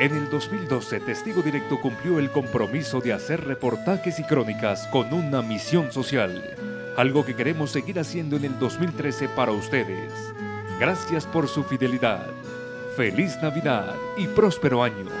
En el 2012, Testigo Directo cumplió el compromiso de hacer reportajes y crónicas con una misión social, algo que queremos seguir haciendo en el 2013 para ustedes. Gracias por su fidelidad. Feliz Navidad y próspero año.